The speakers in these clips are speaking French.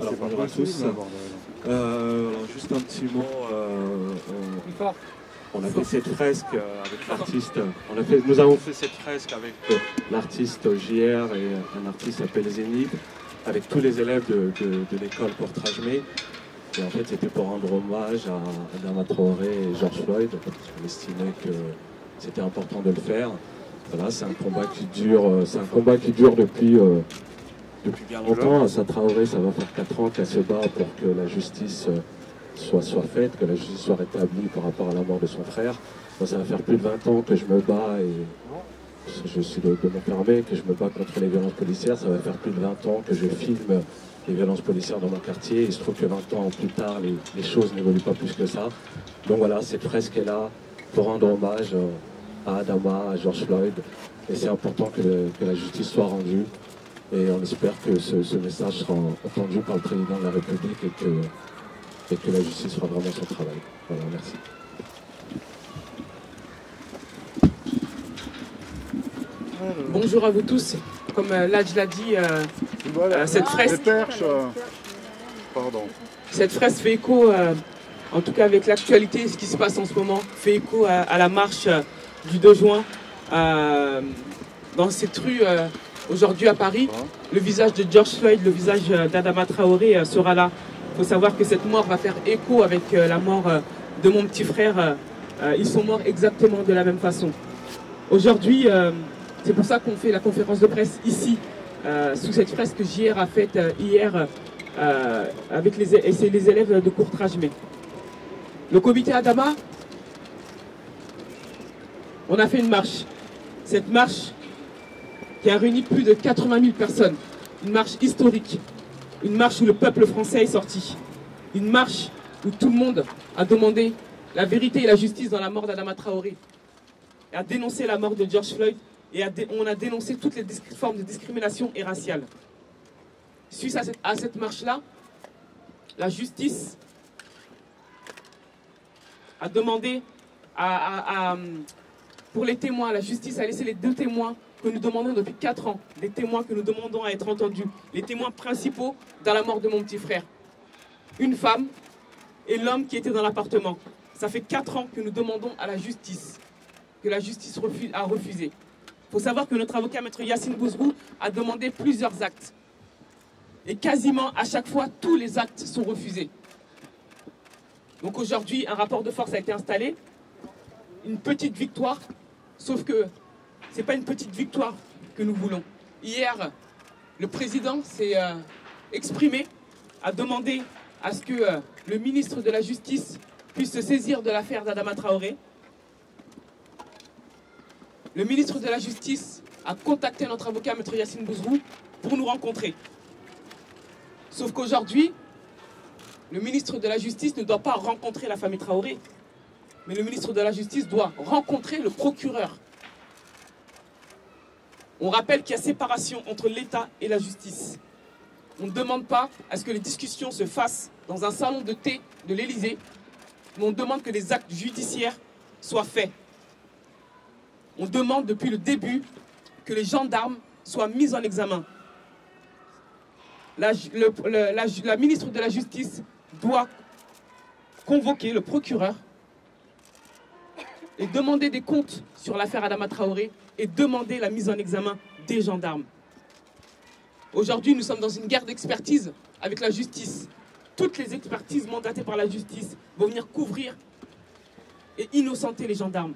Alors, bonjour à tous. Euh, alors, juste un petit mot. euh, on, on a fait cette fresque euh, avec l'artiste. On a fait, nous avons fait cette fresque avec euh, l'artiste JR et un artiste appelé Zénith, avec tous les élèves de, de- de l'école Portrajmé. Et en fait, c'était pour rendre hommage à Adama Traoré et George Floyd, parce qu'on estimait que c'était important de le faire. Voilà, c'est un combat qui dure, euh, c'est un combat qui dure depuis, euh, depuis bien longtemps. Assa Traoré, ça va faire 4 ans qu'elle se bat pour que la justice euh, soit, soit faite, que la justice soit rétablie par rapport à la mort de son frère. Moi, ça va faire plus de 20 ans que je me bats et je suis de, de mon permis, que je me bats contre les violences policières. Ça va faire plus de 20 ans que je filme les violences policières dans mon quartier. Il se trouve que 20 ans plus tard, les, les choses n'évoluent pas plus que ça. Donc voilà, cette fresque est là pour rendre hommage à Adama, à George Floyd. Et c'est important que, le- que la justice soit rendue. Et on espère que ce, ce message sera entendu par le président de la République et que, et que la justice fera vraiment son travail. Voilà, merci. Bonjour à vous tous. Comme euh, Ladj l'a dit, euh, euh, cette fresque, perches. euh, Pardon. cette fresque fait écho, euh, en tout cas avec l'actualité, ce qui se passe en ce moment, fait écho à, à la marche euh, du 2 juin euh, dans cette rue euh, aujourd'hui à Paris. Le visage de George Floyd, le visage euh, d'Adama Traoré euh, sera là. Il faut savoir que cette mort va faire écho avec euh, la mort de mon petit frère. Ils sont morts exactement de la même façon. Aujourd'hui, c'est pour ça qu'on fait la conférence de presse ici, sous cette fresque que JR a faite hier avec les, élèves de Courtrajmé. Le comité Adama, on a fait une marche. Cette marche qui a réuni plus de 80 000 personnes. Une marche historique. Une marche où le peuple français est sorti. Une marche où tout le monde a demandé la vérité et la justice dans la mort d'Adama Traoré. A dénoncé la mort de George Floyd et on a dénoncé toutes les formes de discrimination et raciale. Suite à cette, marche-là, la justice a demandé à, pour les témoins, la justice a laissé les deux témoins que nous demandons depuis 4 ans, les témoins que nous demandons à être entendus, les témoins principaux dans la mort de mon petit frère. Une femme et l'homme qui était dans l'appartement. Ça fait 4 ans que nous demandons à la justice, que la justice a refusé. Il faut savoir que notre avocat, maître Yacine Bouzrou, a demandé plusieurs actes. Et quasiment à chaque fois, tous les actes sont refusés. Donc aujourd'hui, un rapport de force a été installé. Une petite victoire, sauf que ce n'est pas une petite victoire que nous voulons. Hier, le président s'est euh, exprimé, a demandé à ce que euh, le ministre de la Justice puisse se saisir de l'affaire d'Adama Traoré. Le ministre de la Justice a contacté notre avocat, Maître Yacine Bouzrou, pour nous rencontrer. Sauf qu'aujourd'hui, le ministre de la Justice ne doit pas rencontrer la famille Traoré, mais le ministre de la Justice doit rencontrer le procureur. On rappelle qu'il y a séparation entre l'État et la justice. On ne demande pas à ce que les discussions se fassent dans un salon de thé de l'Élysée, mais on demande que les actes judiciaires soient faits. On demande depuis le début que les gendarmes soient mis en examen. La, la ministre de la Justice doit convoquer le procureur et demander des comptes sur l'affaire Adama Traoré et demander la mise en examen des gendarmes. Aujourd'hui, nous sommes dans une guerre d'expertise avec la justice. Toutes les expertises mandatées par la justice vont venir couvrir et innocenter les gendarmes.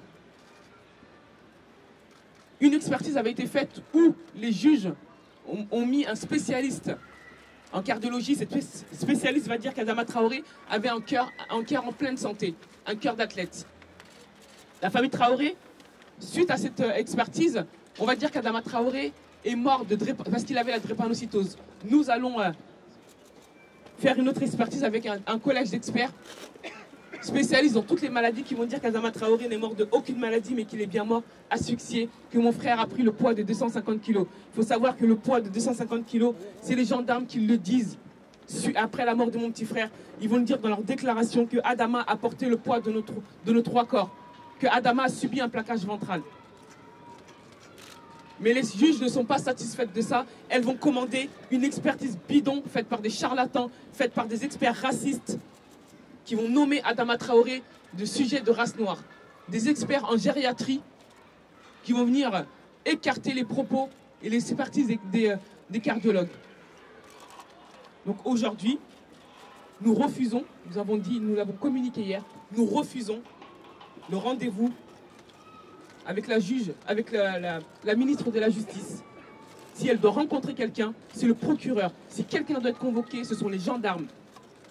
Une expertise avait été faite où les juges ont, mis un spécialiste en cardiologie. Cet spé- spécialiste va dire qu'Adama Traoré avait un cœur, un cœur en pleine santé, un cœur d'athlète. La famille Traoré, suite à cette euh, expertise, on va dire qu'Adama Traoré est mort de parce qu'il avait la drépanocytose. Nous allons euh, faire une autre expertise avec un, collège d'experts spécialistes dans toutes les maladies qui vont dire qu'Adama Traoré n'est mort de aucune maladie mais qu'il est bien mort asphyxié, que mon frère a pris le poids de 250 kilos. Il faut savoir que le poids de 250 kilos, c'est les gendarmes qui le disent. Après la mort de mon petit frère, ils vont le dire dans leur déclaration que Adama a porté le poids de nos trois corps, que Adama a subi un plaquage ventral. Mais les juges ne sont pas satisfaites de ça. Elles vont commander une expertise bidon faite par des charlatans, faite par des experts racistes qui vont nommer Adama Traoré de sujet de race noire. Des experts en gériatrie qui vont venir écarter les propos et les expertises des, euh, des cardiologues. Donc aujourd'hui, nous refusons, nous avons dit, nous l'avons communiqué hier, nous refusons le rendez-vous avec la juge, avec la, ministre de la Justice. Si elle doit rencontrer quelqu'un, c'est le procureur. Si quelqu'un doit être convoqué, ce sont les gendarmes.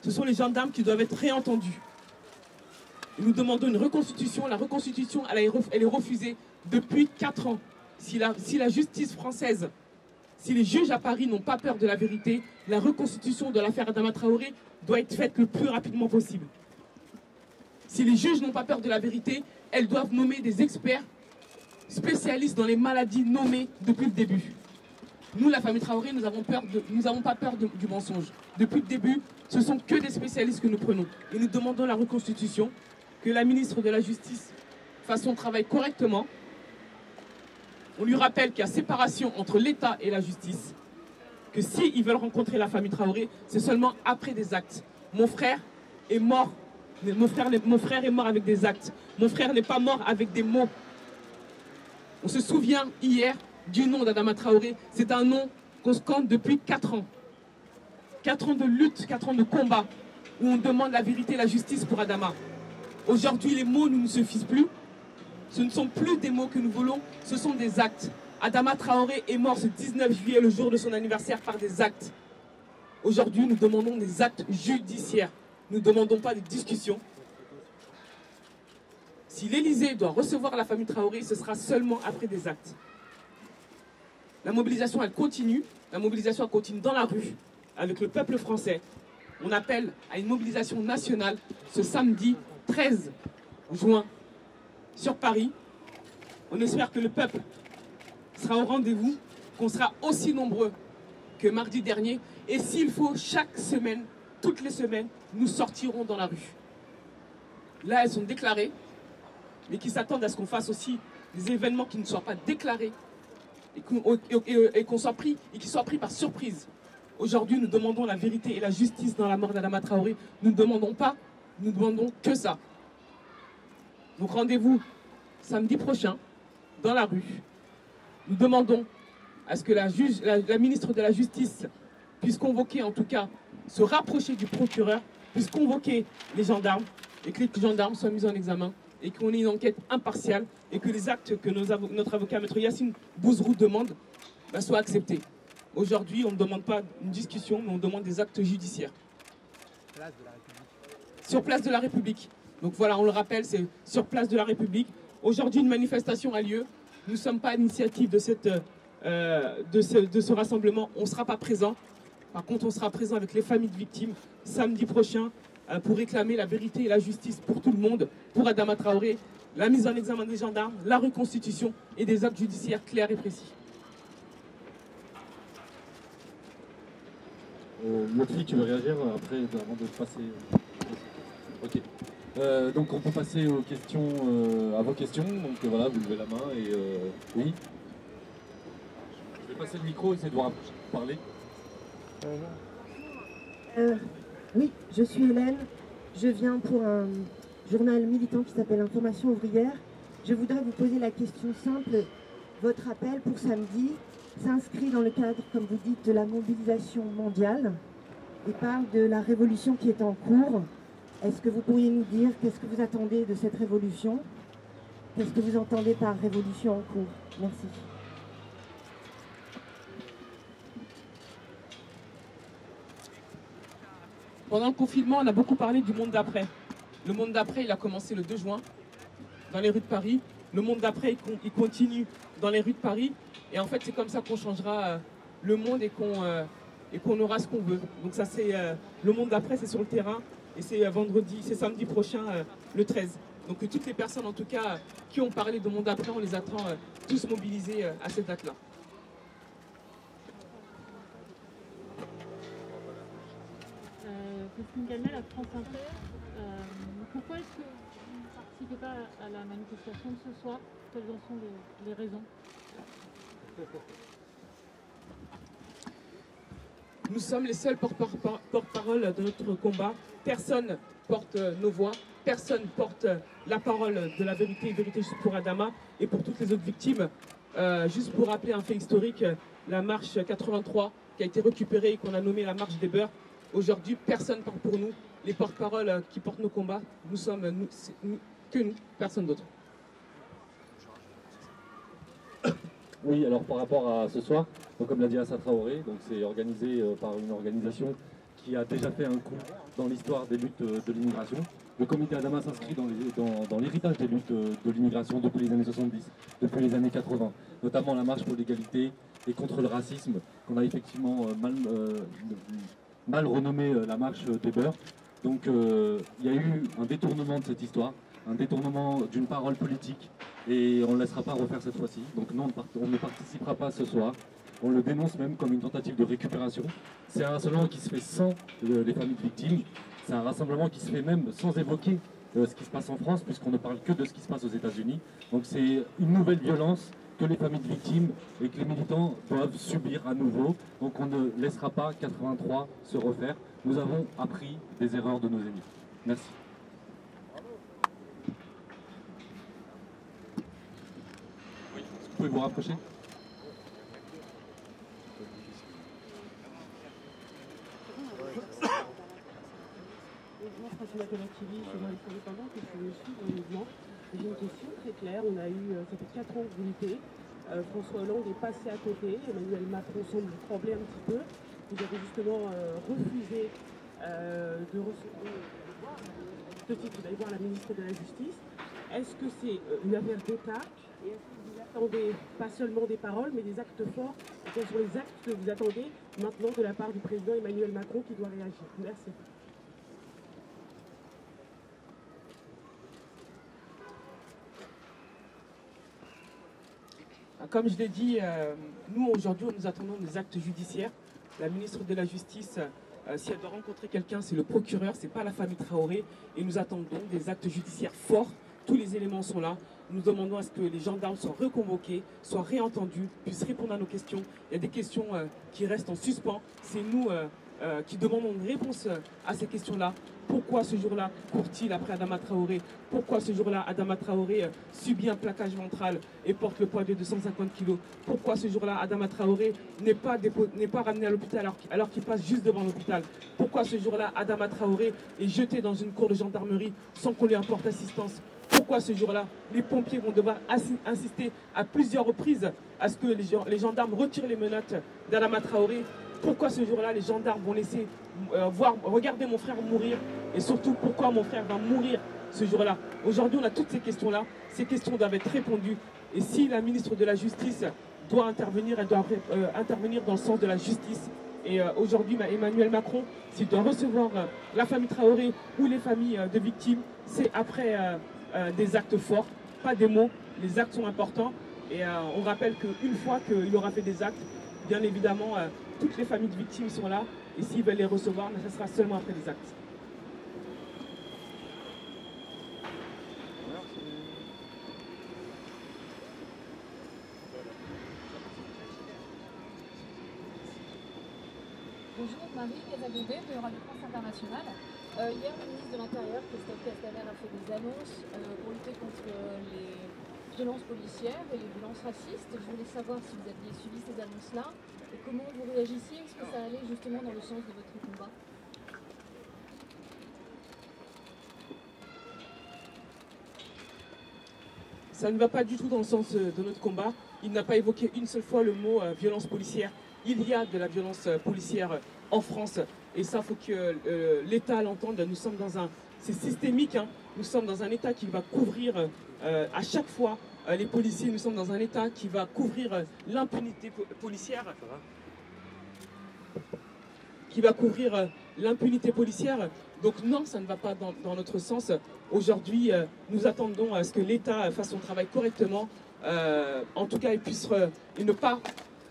Ce sont les gendarmes qui doivent être réentendus. Nous demandons une reconstitution. La reconstitution, elle, est refusée depuis 4 ans. Si la, si la justice française, si les juges à Paris n'ont pas peur de la vérité, la reconstitution de l'affaire Adama Traoré doit être faite le plus rapidement possible. Si les juges n'ont pas peur de la vérité, elles doivent nommer des experts spécialistes dans les maladies nommées depuis le début. Nous, la famille Traoré, nous n'avons pas peur du mensonge. Depuis le début, ce sont que des spécialistes que nous prenons. Et nous demandons la reconstitution, que la ministre de la Justice fasse son travail correctement. On lui rappelle qu'il y a séparation entre l'État et la justice. Que s'ils veulent rencontrer la famille Traoré, c'est seulement après des actes. Mon frère est mort. Mon frère, est mort avec des actes. Mon frère n'est pas mort avec des mots. On se souvient hier du nom d'Adama Traoré. C'est un nom qu'on scande depuis 4 ans. 4 ans de lutte, 4 ans de combat, où on demande la vérité et la justice pour Adama. Aujourd'hui, les mots ne suffisent plus. Ce ne sont plus des mots que nous voulons, ce sont des actes. Adama Traoré est mort ce 19 juillet, le jour de son anniversaire, par des actes. Aujourd'hui, nous demandons des actes judiciaires. Nous ne demandons pas des discussions. Si l'Élysée doit recevoir la famille Traoré, ce sera seulement après des actes. La mobilisation, elle continue. La mobilisation elle continue dans la rue, avec le peuple français. On appelle à une mobilisation nationale ce samedi 13 juin sur Paris. On espère que le peuple sera au rendez-vous, qu'on sera aussi nombreux que mardi dernier. Et s'il faut, chaque semaine, toutes les semaines, nous sortirons dans la rue. Là, elles sont déclarées mais qui s'attendent à ce qu'on fasse aussi des événements qui ne soient pas déclarés et qu'on soit pris et qui soient pris par surprise. Aujourd'hui, nous demandons la vérité et la justice dans la mort d'Adama Traoré. Nous ne demandons pas, nous demandons que ça. Donc rendez-vous samedi prochain dans la rue. Nous demandons à ce que la ministre de la Justice puisse convoquer, en tout cas, se rapprocher du procureur, puisse convoquer les gendarmes et que les gendarmes soient mis en examen et qu'on ait une enquête impartiale et que les actes que notre avocat, Maître Yassine Bouzrou, demande bah, soient acceptés. Aujourd'hui, on ne demande pas une discussion, mais on demande des actes judiciaires. Sur place de la République. Donc voilà, on le rappelle, c'est sur place de la République. Aujourd'hui, une manifestation a lieu. Nous ne sommes pas à l'initiative de, euh, de, ce, de ce rassemblement. On ne sera pas présent. Par contre, on sera présent avec les familles de victimes samedi prochain euh, pour réclamer la vérité et la justice pour tout le monde, pour Adama Traoré, la mise en examen des gendarmes, la reconstitution et des actes judiciaires clairs et précis. Euh, tu veux réagir après, avant de passer Ok. Euh, donc on peut passer aux questions, euh, à vos questions. Donc voilà, vous levez la main et oui. Je vais passer le micro, essayer de vous parler. Oui, je suis Hélène. Je viens pour un journal militant qui s'appelle Information ouvrière. Je voudrais vous poser la question simple. Votre appel pour samedi s'inscrit dans le cadre, comme vous dites, de la mobilisation mondiale et parle de la révolution qui est en cours. Est-ce que vous pourriez nous dire qu'est-ce que vous attendez de cette révolution? Qu'est-ce que vous entendez par révolution en cours? Merci. Pendant le confinement, on a beaucoup parlé du monde d'après. Le monde d'après, il a commencé le 2 juin dans les rues de Paris. Le monde d'après, il continue dans les rues de Paris. Et en fait, c'est comme ça qu'on changera euh, le monde et qu'on euh, qu'on aura ce qu'on veut. Donc ça, c'est euh, le monde d'après, c'est sur le terrain. Et c'est vendredi, c'est samedi prochain, le 13. Donc toutes les personnes, en tout cas, qui ont parlé de monde d'après, on les attend tous mobilisés à cette date-là. Christine à France Inter. Euh, pourquoi est-ce que vous ne participez pas à la manifestation de ce soir? Quelles en sont les, raisons? Nous sommes les seuls porte-parole de notre combat. Personne porte nos voix, personne porte la parole de la vérité, vérité juste pour Adama et pour toutes les autres victimes. Euh, juste pour rappeler un fait historique, la marche 83 qui a été récupérée et qu'on a nommée la marche des beurs. Aujourd'hui, personne parle pour nous. Les porte-paroles qui portent nos combats, nous sommes que nous, personne d'autre. Oui, alors par rapport à ce soir, comme l'a dit Assa Traoré, c'est organisé euh, par une organisation qui a déjà fait un coup dans l'histoire des luttes euh, de l'immigration. Le comité Adama s'inscrit dans l'héritage des luttes euh, de l'immigration depuis les années 70, depuis les années 80, notamment la marche pour l'égalité et contre le racisme, qu'on a effectivement mal, mal renommé la marche des beurs. Donc il y a eu un détournement de cette histoire, un détournement d'une parole politique et on ne laissera pas refaire cette fois-ci. Donc non, on ne participera pas ce soir. On le dénonce même comme une tentative de récupération. C'est un rassemblement qui se fait sans les familles de victimes. C'est un rassemblement qui se fait même sans évoquer euh, ce qui se passe en France, puisqu'on ne parle que de ce qui se passe aux États-Unis. Donc c'est une nouvelle violence que les familles de victimes et que les militants doivent subir à nouveau. Donc on ne laissera pas 83 se refaire. Nous avons appris des erreurs de nos ennemis. Merci. pouvez vous rapprocher. J'ai une question très claire. On a eu, euh, ça fait 4 ans que vous luttez. Euh, François Hollande est passé à côté. Emmanuel Macron semble vous trembler un petit peu. Vous avez justement euh, refusé de recevoir, ce titre, d'aller voir la ministre de la Justice. Est-ce que c'est une affaire d'État? Attendez pas seulement des paroles, mais des actes forts. quels sont les actes que vous attendez maintenant de la part du président Emmanuel Macron qui doit réagir? Merci. Comme je l'ai dit, euh, nous aujourd'hui, nous attendons des actes judiciaires. La ministre de la Justice, euh, si elle doit rencontrer quelqu'un, c'est le procureur, c'est pas la famille Traoré. Et nous attendons des actes judiciaires forts. Tous les éléments sont là. Nous demandons à ce que les gendarmes soient reconvoqués, soient réentendus, puissent répondre à nos questions. Il y a des questions euh, qui restent en suspens. C'est nous qui demandons une réponse à ces questions-là. Pourquoi ce jour-là court-il après Adama Traoré? Pourquoi ce jour-là Adama Traoré subit un plaquage ventral et porte le poids de 250 kg Pourquoi ce jour-là Adama Traoré n'est pas, ramené à l'hôpital alors, alors qu'il passe juste devant l'hôpital? Pourquoi ce jour-là Adama Traoré est jeté dans une cour de gendarmerie sans qu'on lui apporte assistance? Pourquoi ce jour-là, les pompiers vont devoir insister à plusieurs reprises à ce que les, gendarmes retirent les menottes d'Adama Traoré Pourquoi ce jour-là, les gendarmes vont laisser euh, voir, regarder mon frère mourir Et surtout, pourquoi mon frère va mourir ce jour-là? Aujourd'hui, on a toutes ces questions-là. Ces questions doivent être répondues. Et si la ministre de la Justice doit intervenir, elle doit euh, intervenir dans le sens de la justice. Et euh, aujourd'hui, Emmanuel Macron, s'il doit recevoir la famille Traoré ou les familles de victimes, c'est après des actes forts, pas des mots. Les actes sont importants. Et on rappelle qu'une fois qu'il aura fait des actes, bien évidemment, toutes les familles de victimes sont là. Et s'ils veulent les recevoir, ce sera seulement après des actes. Bonjour, Marie Casabobé de Radio France Internationale. Euh, hier, le ministre de l'Intérieur, Christophe Castaner, a fait des annonces euh, pour lutter contre les violences policières et les violences racistes. Je voulais savoir si vous aviez suivi ces annonces-là et comment vous réagissiez. Est-ce que ça allait justement dans le sens de votre combat? Ça ne va pas du tout dans le sens euh, de notre combat. Il n'a pas évoqué une seule fois le mot violence policière. Il y a de la violence policière en France et ça, faut que euh, l'État l'entende. Nous sommes dans un... C'est systémique. Hein. Nous sommes dans un État qui va couvrir euh, à chaque fois euh, les policiers. Nous sommes dans un État qui va couvrir l'impunité policière. Qui va couvrir l'impunité policière. Donc non, ça ne va pas dans, notre sens. Aujourd'hui, nous attendons à ce que l'État fasse son travail correctement. en tout cas, il puisse ne pas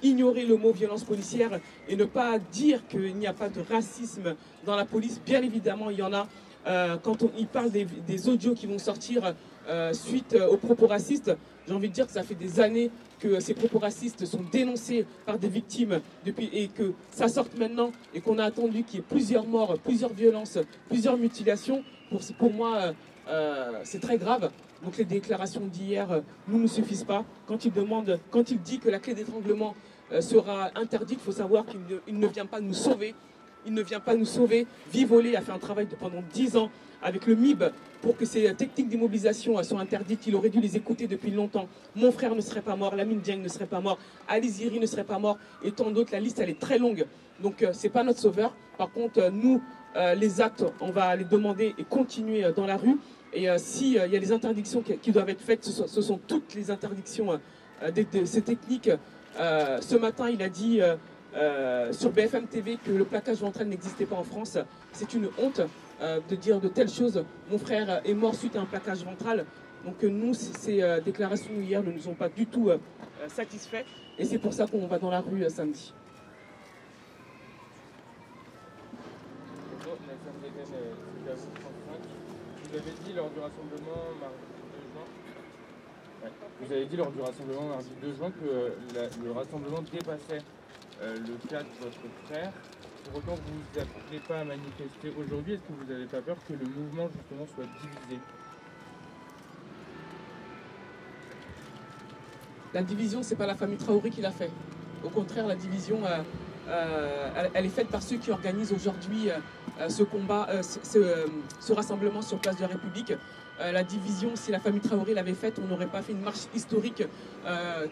ignorer le mot violence policière et ne pas dire qu'il n'y a pas de racisme dans la police. Bien évidemment, il y en a. Euh, quand on, il parle des, audios qui vont sortir euh, suite aux propos racistes, j'ai envie de dire que ça fait des années que ces propos racistes sont dénoncés par des victimes depuis, et que ça sorte maintenant et qu'on a attendu qu'il y ait plusieurs morts, plusieurs violences, plusieurs mutilations. Pour, moi, euh, c'est très grave. Donc les déclarations d'hier euh, nous ne suffisent pas. Quand il demande, quand il dit que la clé d'étranglement euh, sera interdite, il faut savoir qu'il ne, ne, vient pas nous sauver. Il ne vient pas nous sauver. Vivolé a fait un travail de pendant 10 ans avec le MIB pour que ces techniques d'immobilisation soient interdites. Il aurait dû les écouter depuis longtemps. Mon frère ne serait pas mort, Lamine Dieng ne serait pas mort, Ali Ziri ne serait pas mort, et tant d'autres. La liste, elle est très longue. Donc, euh, c'est pas notre sauveur. Par contre, euh, nous, euh, les actes, on va les demander et continuer dans la rue. Et s'il y a des interdictions qui, doivent être faites, ce sont, ce toutes les interdictions de, ces techniques. ce matin, il a dit euh, sur BFM TV que le plaquage ventral n'existait pas en France. C'est une honte euh, de dire de telles choses. Mon frère est mort suite à un plaquage ventral. Donc euh, nous, ces euh, déclarations hier ne nous ont pas du tout satisfaits. Et c'est pour ça qu'on va dans la rue samedi. Vous avez dit lors du rassemblement mardi 2 juin, ouais. vous avez dit lors du rassemblement mardi 2 juin que la, le rassemblement dépassait le cas de votre frère. Pour autant, vous ne vous appelez pas à manifester aujourd'hui. Est-ce que vous n'avez pas peur que le mouvement justement soit divisé? La division, c'est pas la famille Traoré qui l'a fait. Au contraire, la division, euh, euh, elle, est faite par ceux qui organisent aujourd'hui euh, ce combat, euh, ce, rassemblement sur place de la République. Euh, la division, si la famille Traoré l'avait faite, on n'aurait pas fait une marche historique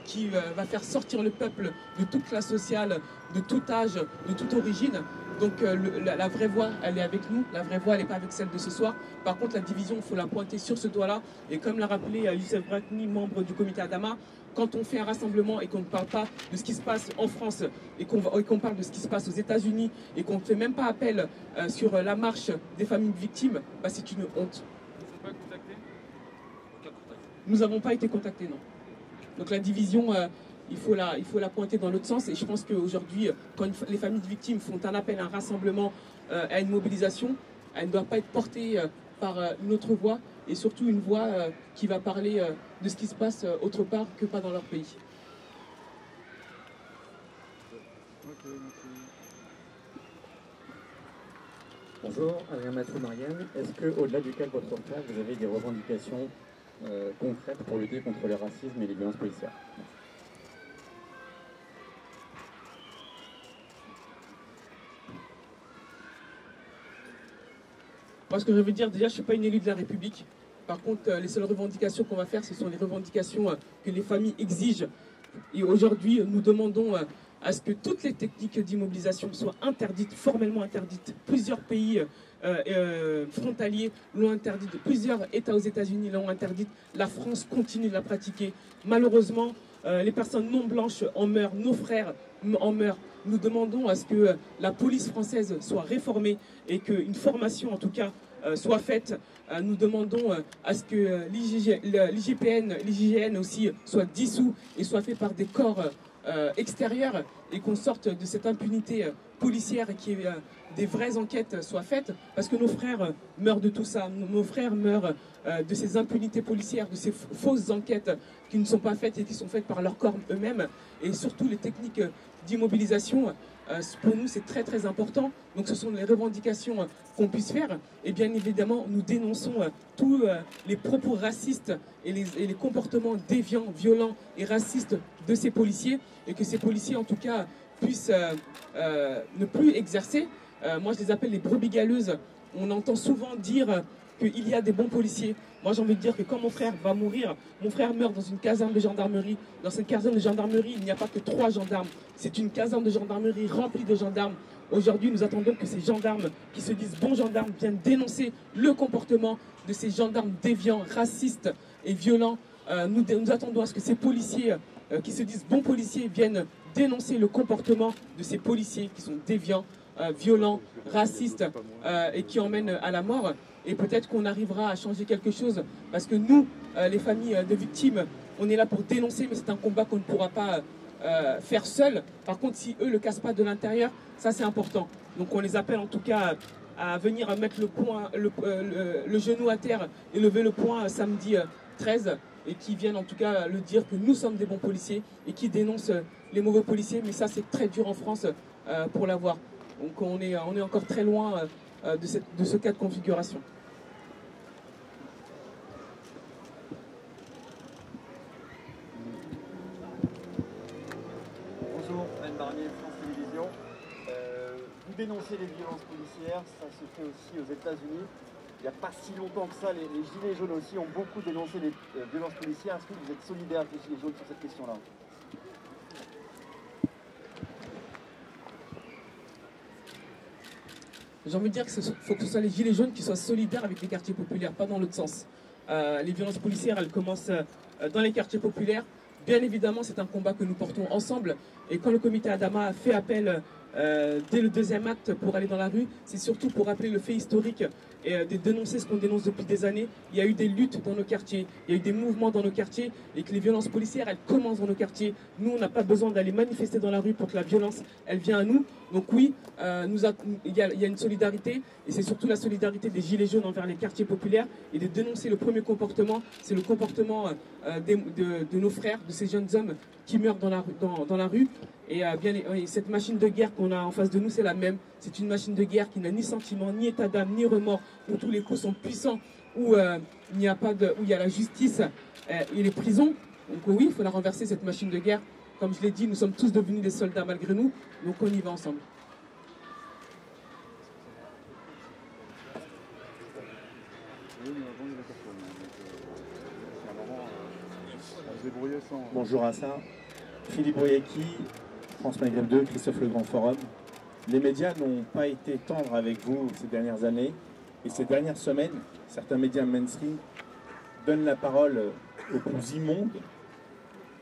qui va faire sortir le peuple de toute classe sociale, de tout âge, de toute origine. Donc la, vraie voix, elle est avec nous. La vraie voix, elle n'est pas avec celle de ce soir. Par contre, la division, il faut la pointer sur ce doigt-là. Et comme l'a rappelé Youssef Brakni, membre du comité Adama, quand on fait un rassemblement et qu'on ne parle pas de ce qui se passe en France et qu'on qu parle de ce qui se passe aux États-Unis et qu'on ne fait même pas appel euh, sur la marche des familles victimes, bah, c'est une honte. Nous n'avons pas été contactés, non. Donc la division, euh, il, faut la, il faut la pointer dans l'autre sens. Et je pense qu'aujourd'hui, quand une, les familles de victimes font un appel à un rassemblement, euh, à une mobilisation, elle ne doit pas être portée euh, par une autre voix et surtout une voix euh, qui va parler euh, de ce qui se passe euh, autre part que pas dans leur pays. Bonjour, Adrien Mathieu Marianne. Est-ce que, au-delà du cas de votre frère, vous avez des revendications euh, concrètes pour lutter contre le racisme et les violences policières Moi, ce que je veux dire, déjà, je ne suis pas une élue de la République. Par contre, euh, les seules revendications qu'on va faire, ce sont les revendications euh, que les familles exigent. Et aujourd'hui, nous demandons euh, à ce que toutes les techniques d'immobilisation soient interdites, formellement interdites. Plusieurs pays euh, euh, frontaliers l'ont interdite, plusieurs États aux États-Unis l'ont interdite. La France continue de la pratiquer. Malheureusement, euh, les personnes non blanches en meurent, nos frères en meurent. Nous demandons à ce que la police française soit réformée et qu'une formation, en tout cas, soit faite. Nous demandons à ce que l'IGPN, l'IGN aussi soit dissous et soit fait par des corps extérieurs et qu'on sorte de cette impunité policière et qu'il y des vraies enquêtes soient faites parce que nos frères meurent de tout ça. Nos frères meurent de ces impunités policières, de ces fausses enquêtes qui ne sont pas faites et qui sont faites par leurs corps eux-mêmes et surtout les techniques d'immobilisation euh, pour nous, c'est très très important. Donc ce sont les revendications euh, qu'on puisse faire. Et bien évidemment, nous dénonçons euh, tous les propos racistes et les, et les, comportements déviants, violents et racistes de ces policiers. Et que ces policiers, en tout cas, puissent ne plus exercer. moi, je les appelle les brebis galeuses. On entend souvent dire qu'il y a des bons policiers. Moi, j'ai envie de dire que quand mon frère va mourir, mon frère meurt dans une caserne de gendarmerie. Dans cette caserne de gendarmerie, il n'y a pas que trois gendarmes. C'est une caserne de gendarmerie remplie de gendarmes. Aujourd'hui, nous attendons que ces gendarmes qui se disent bons gendarmes viennent dénoncer le comportement de ces gendarmes déviants, racistes et violents. Euh, nous, attendons à ce que ces policiers euh, qui se disent bons policiers viennent dénoncer le comportement de ces policiers qui sont déviants, euh, violents, racistes et qui emmènent à la mort. Et peut-être qu'on arrivera à changer quelque chose parce que nous, euh, les familles de victimes, on est là pour dénoncer, mais c'est un combat qu'on ne pourra pas euh, faire seuls. Par contre, si eux ne le cassent pas de l'intérieur, ça c'est important. Donc on les appelle en tout cas à venir mettre le, euh, genou à terre et lever le poing samedi 13 et qui viennent en tout cas le dire que nous sommes des bons policiers et qui dénoncent les mauvais policiers. Mais ça c'est très dur en France pour l'avoir. Donc on est, encore très loin de ce cas de configuration. Dénoncer les violences policières, ça se fait aussi aux États-Unis. Il n'y a pas si longtemps que ça, les, Gilets jaunes aussi ont beaucoup dénoncé les euh, violences policières. Est-ce que vous êtes solidaire avec les Gilets jaunes sur cette question-là J'ai envie de dire qu'il faut que ce soit les Gilets jaunes qui soient solidaires avec les quartiers populaires, pas dans l'autre sens. Euh, les violences policières, elles commencent euh, dans les quartiers populaires. Bien évidemment, c'est un combat que nous portons ensemble. Et quand le comité Adama a fait appel euh, dès le deuxième acte pour aller dans la rue, c'est surtout pour rappeler le fait historique et euh, dénoncer ce qu'on dénonce depuis des années. Il y a eu des luttes dans nos quartiers, il y a eu des mouvements dans nos quartiers et que les violences policières, elles commencent dans nos quartiers. Nous, on n'a pas besoin d'aller manifester dans la rue pour que la violence, elle vient à nous. Donc oui, euh, il, y a, une solidarité et c'est surtout la solidarité des Gilets jaunes envers les quartiers populaires et de dénoncer le premier comportement, c'est le comportement de, nos frères, de ces jeunes hommes qui meurent dans la, rue. Et euh, bien, cette machine de guerre qu'on a en face de nous, c'est la même. C'est une machine de guerre qui n'a ni sentiment, ni état d'âme, ni remords, où tous les coups sont puissants, où euh, il n'y a pas où il y a la justice euh, et les prisons. Donc oui, il faut la renverser cette machine de guerre. Comme je l'ai dit, nous sommes tous devenus des soldats malgré nous, donc on y va ensemble. Bonjour à ça. Philippe Boyaki, France Maghreb 2, Christophe Le Grand Forum. Les médias n'ont pas été tendres avec vous ces dernières années et ces dernières semaines, certains médias mainstream donnent la parole aux plus immondes,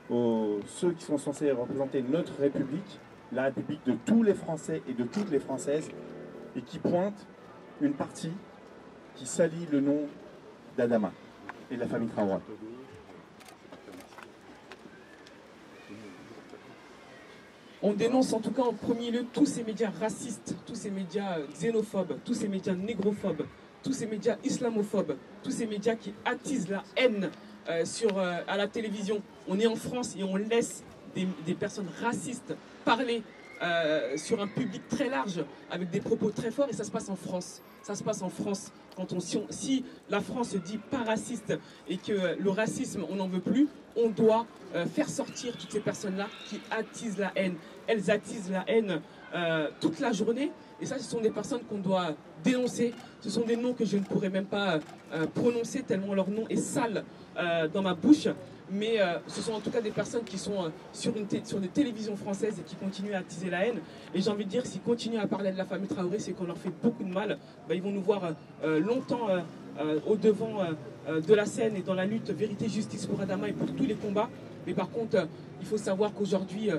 aux ceux qui sont censés représenter notre République, la République de tous les Français et de toutes les Françaises, et qui pointent une partie qui salit le nom d'Adama et de la famille Traoré. On dénonce en tout cas en premier lieu tous ces médias racistes, tous ces médias xénophobes, tous ces médias négrophobes, tous ces médias islamophobes, tous ces médias qui attisent la haine euh, sur, euh, à la télévision. On est en France et on laisse des, personnes racistes parler euh, sur un public très large avec des propos très forts et ça se passe en France. Ça se passe en France. Quand on, si, la France se dit pas raciste et que le racisme, on n'en veut plus, on doit faire sortir toutes ces personnes-là qui attisent la haine elles attisent la haine euh, toute la journée. Et ça, ce sont des personnes qu'on doit dénoncer. Ce sont des noms que je ne pourrais même pas euh, prononcer tellement leur nom est sale euh, dans ma bouche. Mais ce sont en tout cas des personnes qui sont sur, une des télévisions françaises et qui continuent à attiser la haine. Et j'ai envie de dire, s'ils continuent à parler de la famille Traoré, c'est qu'on leur fait beaucoup de mal. Bah, ils vont nous voir longtemps au devant de la scène et dans la lutte vérité-justice pour Adama et pour tous les combats. Mais par contre, il faut savoir qu'aujourd'hui,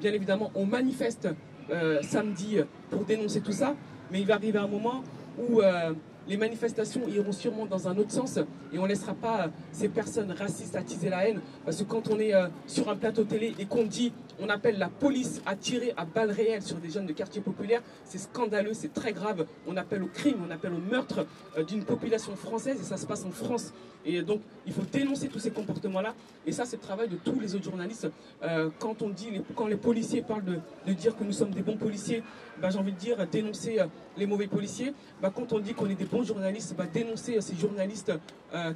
bien évidemment, on manifeste euh, samedi pour dénoncer tout ça, mais il va arriver un moment où euh, les manifestations iront sûrement dans un autre sens et on ne laissera pas ces personnes racistes attiser la haine. Parce que quand on est euh, sur un plateau télé et qu'on dit, on appelle la police à tirer à balles réelles sur des jeunes de quartier populaire, c'est scandaleux, c'est très grave. On appelle au crime, on appelle au meurtre d'une population française et ça se passe en France. Et donc, il faut dénoncer tous ces comportements-là. Et ça, c'est le travail de tous les autres journalistes. Euh, quand on dit, quand les policiers parlent de, dire que nous sommes des bons policiers, bah, j'ai envie de dire dénoncer euh, les mauvais policiers. Bah, quand on dit qu'on est des journalistes, bah, dénoncer euh, ces journalistes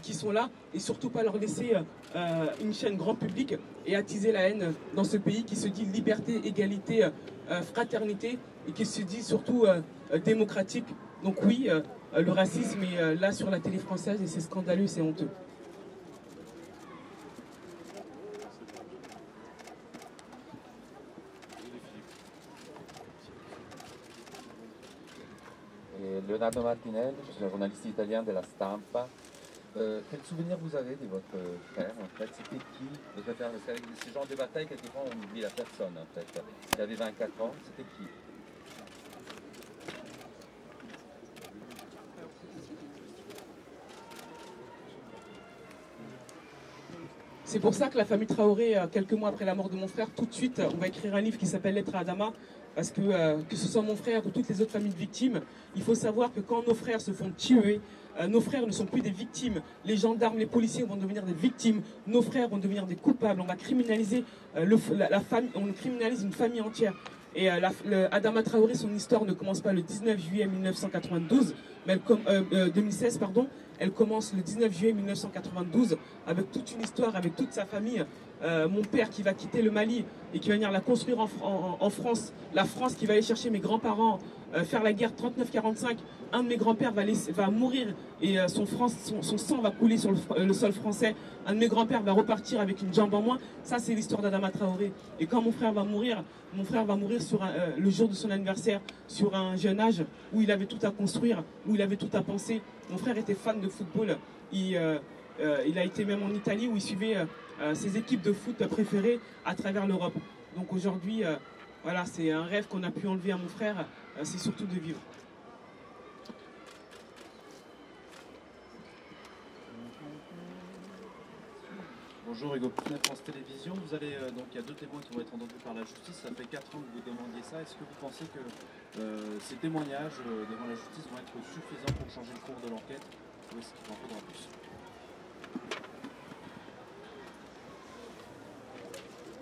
qui sont là et surtout pas leur laisser une chaîne grand public et attiser la haine dans ce pays qui se dit liberté, égalité, fraternité et qui se dit surtout démocratique. Donc oui, euh, le racisme est euh, là sur la télé française et c'est scandaleux, c'est honteux. Leonardo Martinelli, journaliste italien de la Stampa. Euh, quel souvenir vous avez de votre frère en fait? C'était qui? Votre Ce genre de bataille, quelquefois on oublie la personne en fait. Il avait 24 ans, c'était qui? C'est pour ça que la famille Traoré, euh, quelques mois après la mort de mon frère, tout de suite, on va écrire un livre qui s'appelle Lettre à Adama. Parce que, euh, que ce soit mon frère ou toutes les autres familles de victimes, il faut savoir que quand nos frères se font tuer, euh, nos frères ne sont plus des victimes. Les gendarmes, les policiers vont devenir des victimes. Nos frères vont devenir des coupables. On va criminaliser le, la, famille, on criminalise une famille entière. Et euh, la, le, Adama Traoré, son histoire ne commence pas le 19 juillet 1992, mais elle, euh, euh, 2016, pardon. Elle commence le 19 juillet 1992 avec toute une histoire, avec toute sa famille. Euh, mon père qui va quitter le Mali et qui va venir la construire en, France. La France qui va aller chercher mes grands-parents, faire la guerre 39-45. Un de mes grands-pères va, mourir et son, sang va couler sur le, sol français. Un de mes grands-pères va repartir avec une jambe en moins. Ça, c'est l'histoire d'Adama Traoré. Et quand mon frère va mourir, mon frère va mourir sur le jour de son anniversaire, sur un jeune âge où il avait tout à construire, il avait tout à penser. Mon frère était fan de football. Il, euh, il a été même en Italie où il suivait ses équipes de foot préférées à travers l'Europe. Donc aujourd'hui, voilà, c'est un rêve qu'on a pu enlever à mon frère. c'est surtout de vivre. Bonjour Hugo Pounet, France Télévisions. Vous allez euh, donc il y a deux témoins qui vont être entendus par la justice. Ça fait 4 ans que vous demandiez ça. Est-ce que vous pensez que euh, ces témoignages euh, devant la justice vont être suffisants pour changer le cours de l'enquête ou est-ce qu'il en faudra plus?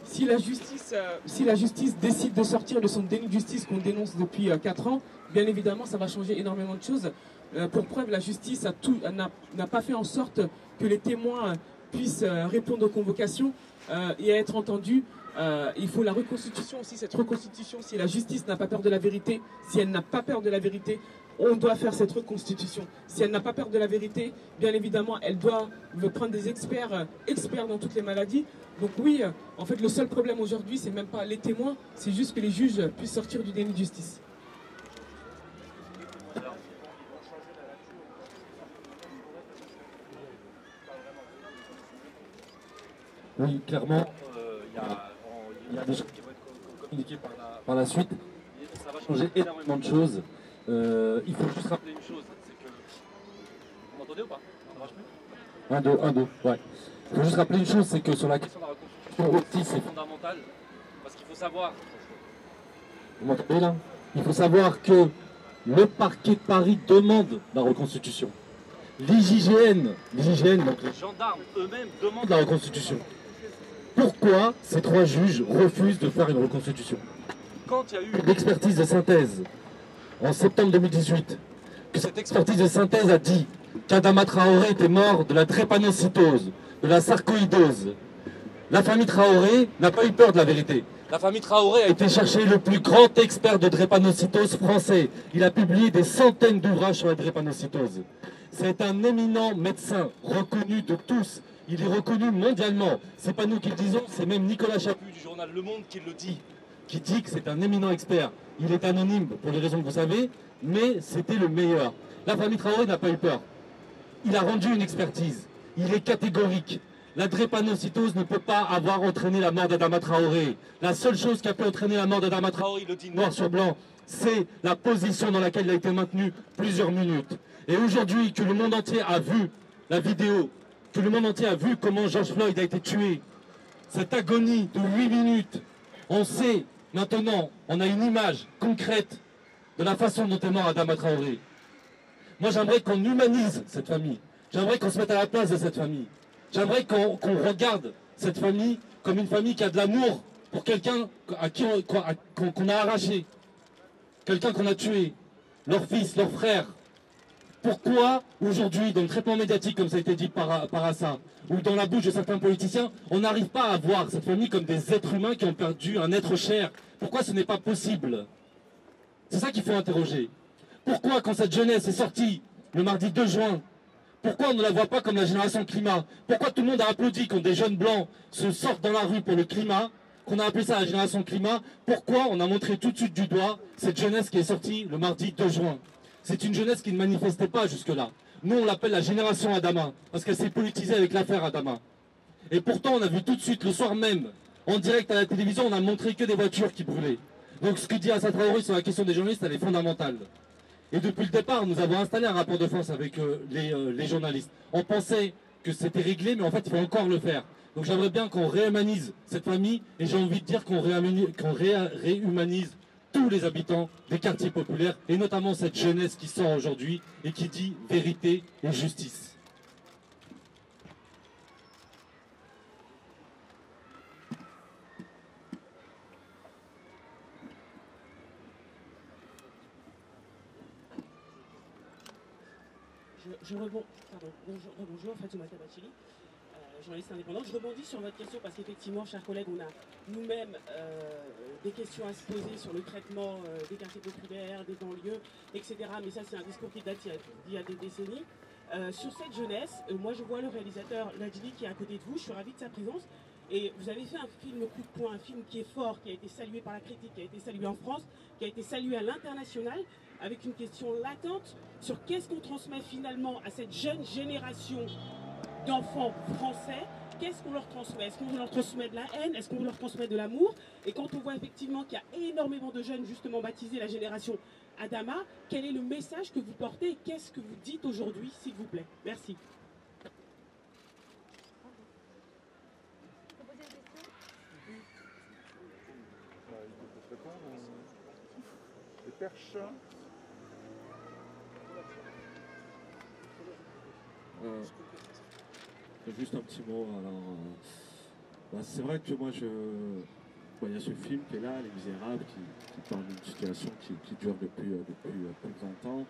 Si la, justice, si la justice décide de sortir de son déni de justice qu'on dénonce depuis euh, 4 ans, bien évidemment, ça va changer énormément de choses. Pour preuve, la justice n'a pas fait en sorte que les témoins puissent euh, répondre aux convocations euh, et être entendus. il faut la reconstitution aussi, cette reconstitution, si la justice n'a pas peur de la vérité, si elle n'a pas peur de la vérité, on doit faire cette reconstitution. Si elle n'a pas peur de la vérité, bien évidemment, elle doit prendre des experts, euh, experts dans toutes les maladies. Donc oui, euh, en fait, le seul problème aujourd'hui, c'est même pas les témoins, c'est juste que les juges puissent sortir du déni de justice. Oui, clairement, euh, il y, y, a des choses qui vont être communiquées par la, par la suite. Et ça va changer énormément de choses. Euh, il faut juste rappeler une chose, c'est que... Vous m'entendez ou pas? Ça marche plus? 1, 2, 1, 2, ouais. Il faut juste rappeler une chose, c'est que sur la question de la reconstruction aussi, c'est fondamental. Parce qu'il faut savoir... Vous m'entendez là? Il faut savoir que le parquet de Paris demande la reconstitution. L'IGGN, donc les gendarmes eux-mêmes demandent la reconstitution. Pourquoi ces trois juges refusent de faire une reconstitution Quand il y a eu l'expertise de synthèse en septembre 2018, que cette expertise de synthèse a dit qu'Adama Traoré était mort de la drépanocytose, de la sarcoïdose. La famille Traoré n'a pas eu peur de la vérité. La famille Traoré a été chercher le plus grand expert de drépanocytose français. Il a publié des centaines d'ouvrages sur la drépanocytose. C'est un éminent médecin reconnu de tous. Il est reconnu mondialement. C'est pas nous qui le disons, c'est même Nicolas Chaput du journal Le Monde qui le dit, qui dit que c'est un éminent expert. Il est anonyme pour les raisons que vous savez, mais c'était le meilleur. La famille Traoré n'a pas eu peur. Il a rendu une expertise. Il est catégorique. La drépanocytose ne peut pas avoir entraîné la mort d'Adama Traoré. La seule chose qui a pu entraîner la mort d'Adama Traoré, il le dit noir sur blanc, c'est la position dans laquelle il a été maintenu plusieurs minutes. Et aujourd'hui, que le monde entier a vu la vidéo, que le monde entier a vu comment George Floyd a été tué, cette agonie de 8 minutes, on sait maintenant, on a une image concrète de la façon dont est mort Adama Traoré. Moi, j'aimerais qu'on humanise cette famille. J'aimerais qu'on se mette à la place de cette famille. J'aimerais qu'on qu regarde cette famille comme une famille qui a de l'amour pour quelqu'un à qui on, qu'on qu a arraché, quelqu'un qu'on a tué, leur fils, leur frère. Pourquoi aujourd'hui, dans le traitement médiatique, comme ça a été dit par, par Assa, ou dans la bouche de certains politiciens, on n'arrive pas à voir cette famille comme des êtres humains qui ont perdu un être cher? Pourquoi ce n'est pas possible? C'est ça qu'il faut interroger. Pourquoi, quand cette jeunesse est sortie le mardi 2 juin, pourquoi on ne la voit pas comme la génération climat? Pourquoi tout le monde a applaudi quand des jeunes blancs se sortent dans la rue pour le climat qu'on a appelé ça la génération climat? Pourquoi on a montré tout de suite du doigt cette jeunesse qui est sortie le mardi 2 juin? C'est une jeunesse qui ne manifestait pas jusque-là. Nous, on l'appelle la génération Adama, parce qu'elle s'est politisée avec l'affaire Adama. Et pourtant, on a vu tout de suite, le soir même, en direct à la télévision, on a montré que des voitures qui brûlaient. Donc ce que dit Assa Traoré sur la question des journalistes, elle est fondamentale. Et depuis le départ, nous avons installé un rapport de force avec euh, les, euh, les, journalistes. On pensait que c'était réglé, mais en fait, il faut encore le faire. Donc j'aimerais bien qu'on réhumanise cette famille et j'ai envie de dire qu'on réhumanise tous les habitants des quartiers populaires et notamment cette jeunesse qui sort aujourd'hui et qui dit vérité et justice. je, pardon, bonjour, bonjour Fatouma Tabachili, euh, journaliste indépendante. Je rebondis sur votre question parce qu'effectivement, chers collègues, on a nous-mêmes euh, des questions à se poser sur le traitement euh, des quartiers populaires, des banlieues, etc. Mais ça, c'est un discours qui date d'il y a des décennies. sur cette jeunesse, moi je vois le réalisateur Ladjili qui est à côté de vous, je suis ravie de sa présence. Et vous avez fait un film coup de poing, un film qui est fort, qui a été salué par la critique, qui a été salué en France, qui a été salué à l'international, avec une question latente sur qu'est-ce qu'on transmet finalement à cette jeune génération d'enfants français Qu'est-ce qu'on leur transmet? Est-ce qu'on leur transmet de la haine? Est-ce qu'on leur transmet de l'amour? Et quand on voit effectivement qu'il y a énormément de jeunes justement baptisés la génération Adama, quel est le message que vous portez? Qu'est-ce que vous dites aujourd'hui, s'il vous plaît? Merci. Euh, juste un petit mot. Alors, euh, bah, c'est vrai que moi, je, il y a ce film qui est là, Les Misérables, qui, parle d'une situation qui, dure depuis, euh, depuis plus de 20 ans,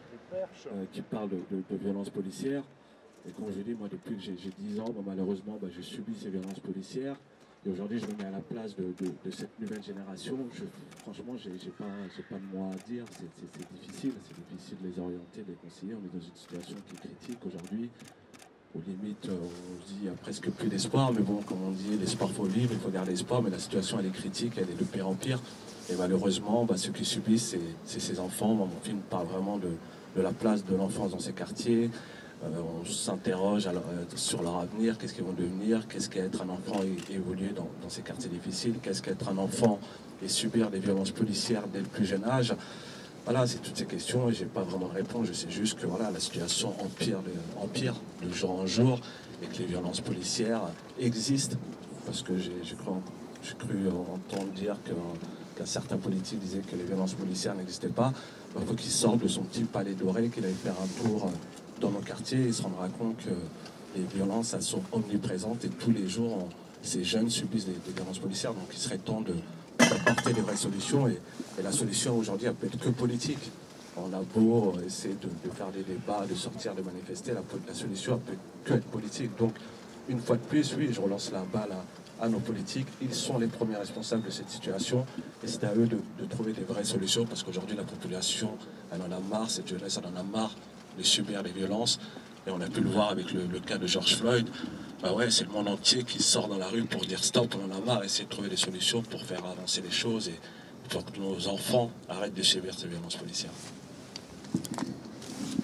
qui parle de, violences policières. Et comme je dis, moi, depuis que j'ai 10 ans, malheureusement, bah, j'ai subi ces violences policières. Et aujourd'hui, je me mets à la place de, cette nouvelle génération. Je, franchement, j'ai pas, pas de moi à dire. C'est difficile. C'est difficile de les orienter, de les conseiller. On est dans une situation qui est critique aujourd'hui aux limites, euh, on dit qu'il n'y a presque plus d'espoir, mais bon, comme on dit, l'espoir faut vivre, il faut garder l'espoir, mais la situation elle est critique, elle est de pire en pire. Et malheureusement, bah, ceux qui subissent, c'est ces enfants. mon film parle vraiment de, la place de l'enfance dans ces quartiers. Euh, on s'interroge euh, sur leur avenir, qu'est-ce qu'ils vont devenir, qu'est-ce qu'être un enfant et évoluer dans, dans ces quartiers difficiles, qu'est-ce qu'être un enfant et subir des violences policières dès le plus jeune âge. Voilà, c'est toutes ces questions et j'ai pas vraiment de réponse. Je sais juste que voilà, la situation empire empire de jour en jour et que les violences policières existent. Parce que j'ai cru, entendre dire qu'un certain politique disait que les violences policières n'existaient pas. Il faut qu'il sorte de son petit palais doré, qu'il aille faire un tour dans nos quartiers et se rendra compte que les violences, elles sont omniprésentes et tous les jours, ces jeunes subissent des violences policières. Donc il serait temps de, apporter des vraies solutions. Et, la solution aujourd'hui, elle peut être que politique. On a beau essayer de, faire des débats, de sortir, de manifester, la, solution elle peut que être politique. Donc, une fois de plus, oui, je relance la balle à, nos politiques. Ils sont les premiers responsables de cette situation et c'est à eux de, trouver des vraies solutions parce qu'aujourd'hui, la population, elle en a marre, cette jeunesse, elle en a marre de subir les violences. Et on a pu le voir avec le, le cas de George Floyd. Bah c'est le monde entier qui sort dans la rue pour dire stop, on en a marre, essayer de trouver des solutions pour faire avancer les choses et pour que nos enfants arrêtent de subir ces violences policières.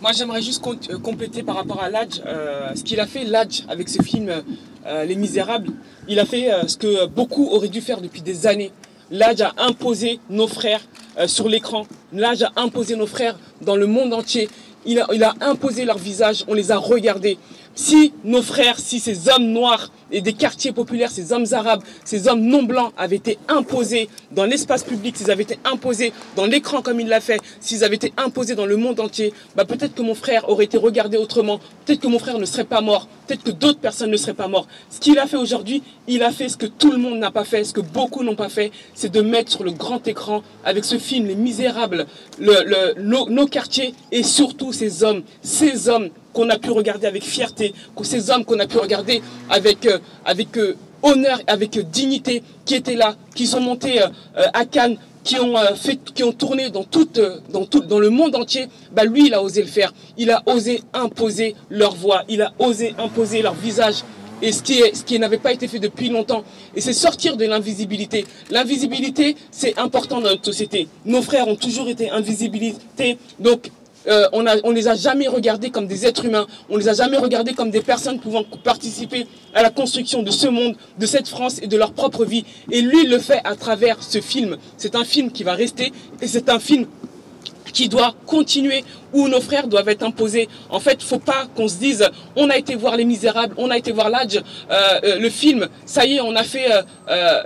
Moi, j'aimerais juste euh, compléter par rapport à Ladj, euh, ce qu'il a fait, Ladj, avec ce film euh, Les Misérables. Il a fait ce que beaucoup auraient dû faire depuis des années. Ladj a imposé nos frères sur l'écran. Ladj a imposé nos frères dans le monde entier. Il a, il a imposé leur visage, on les a regardés. Si nos frères, si ces hommes noirs et des quartiers populaires, ces hommes arabes, ces hommes non blancs avaient été imposés dans l'espace public, s'ils avaient été imposés dans l'écran comme il l'a fait, s'ils avaient été imposés dans le monde entier, bah peut-être que mon frère aurait été regardé autrement, peut-être que mon frère ne serait pas mort, peut-être que d'autres personnes ne seraient pas mortes. Ce qu'il a fait aujourd'hui, il a fait ce que tout le monde n'a pas fait, ce que beaucoup n'ont pas fait, c'est de mettre sur le grand écran, avec ce film Les Misérables, nos quartiers et surtout ces hommes, ces hommes qu'on a pu regarder avec fierté, que ces hommes qu'on a pu regarder avec, euh, avec euh, honneur, avec dignité, qui étaient là, qui sont montés euh, à Cannes, qui ont fait, qui ont tourné dans tout, dans tout, dans le monde entier, bah lui, il a osé le faire. Il a osé imposer leur voix, il a osé imposer leur visage. Et ce qui, est, ce qui n'avait pas été fait depuis longtemps. Et c'est sortir de l'invisibilité. L'invisibilité, c'est important dans notre société. Nos frères ont toujours été invisibilité. Donc, euh, on, ne les a jamais regardés comme des êtres humains, on les a jamais regardés comme des personnes pouvant participer à la construction de ce monde, de cette France et de leur propre vie. Et lui, le fait à travers ce film. C'est un film qui va rester et c'est un film qui doit continuer, où nos frères doivent être imposés. En fait, faut pas qu'on se dise, on a été voir Les Misérables, on a été voir l'Adj, euh, le film, ça y est, on a fait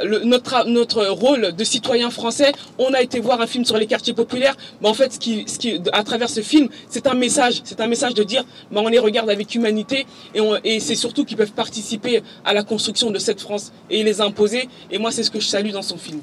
le, notre, notre rôle de citoyen français, on a été voir un film sur les quartiers populaires. Mais en fait, ce qui, ce qui, à travers ce film, c'est un message, c'est un message de dire, on les regarde avec humanité et c'est surtout qu'ils peuvent participer à la construction de cette France et les imposer. Et moi, c'est ce que je salue dans son film.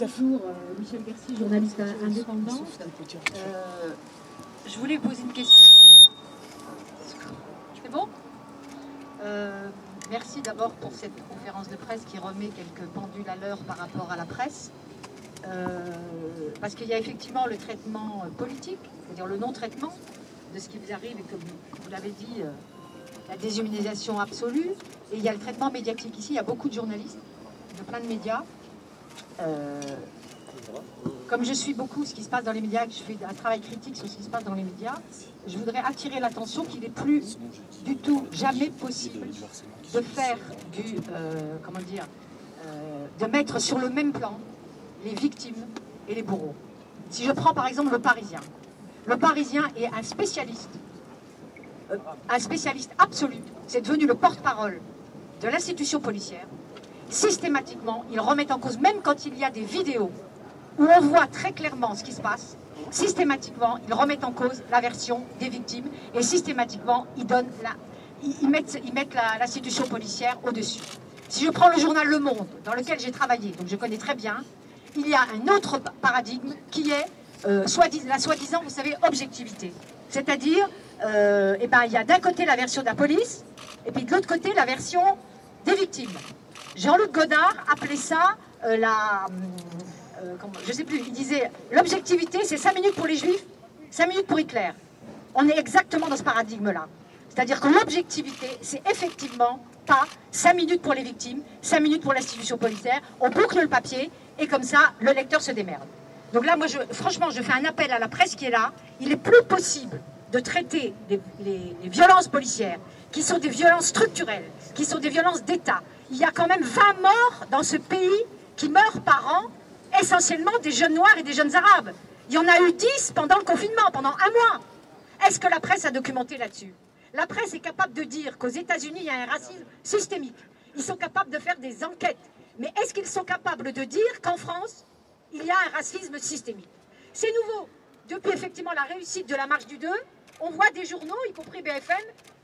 Bonjour, euh, Michel Garci, journaliste indépendant. Euh, je voulais poser une question. C'est bon? Euh, Merci d'abord pour cette conférence de presse qui remet quelques pendules à l'heure par rapport à la presse. parce qu'il y a effectivement le traitement politique, c'est-à-dire le non-traitement de ce qui vous arrive, et comme vous l'avez dit, la déshumanisation absolue, et il y a le traitement médiatique. Ici, il y a beaucoup de journalistes, de plein de médias, euh, comme je suis beaucoup ce qui se passe dans les médias, que je fais un travail critique sur ce qui se passe dans les médias, je voudrais attirer l'attention qu'il n'est plus du tout jamais possible de faire du, euh, comment dire, euh, de mettre sur le même plan les victimes et les bourreaux. Si je prends par exemple le Parisien, le Parisien est un spécialiste, un spécialiste absolu, c'est devenu le porte-parole de l'institution policière, systématiquement, ils remettent en cause, même quand il y a des vidéos où on voit très clairement ce qui se passe, systématiquement, ils remettent en cause la version des victimes et systématiquement, ils, donnent la, ils, mettent, ils mettent l'institution policière au-dessus. Si je prends le journal Le Monde, dans lequel j'ai travaillé, donc je connais très bien, il y a un autre paradigme qui est euh, la soi-disant, vous savez, objectivité. C'est-à-dire, euh, eh ben, il y a d'un côté la version de la police, et puis de l'autre côté la version des victimes. Jean-Luc Godard appelait ça euh, la... Euh, je ne sais plus, il disait l'objectivité c'est 5 minutes pour les juifs, 5 minutes pour Hitler. On est exactement dans ce paradigme-là. C'est-à-dire que l'objectivité, c'est effectivement pas 5 minutes pour les victimes, 5 minutes pour l'institution policière, on boucle le papier et comme ça, le lecteur se démerde. Donc là, moi, je, franchement, je fais un appel à la presse qui est là. Il est plus possible de traiter les violences policières, qui sont des violences structurelles, qui sont des violences d'État, il y a quand même 20 morts dans ce pays qui meurent par an, essentiellement des jeunes noirs et des jeunes arabes. Il y en a eu 10 pendant le confinement, pendant un mois. Est-ce que la presse a documenté là-dessus? La presse est capable de dire qu'aux États-Unis, il y a un racisme systémique. Ils sont capables de faire des enquêtes. Mais est-ce qu'ils sont capables de dire qu'en France, il y a un racisme systémique? C'est nouveau. Depuis effectivement la réussite de la marche du 2, on voit des journaux, y compris BFM,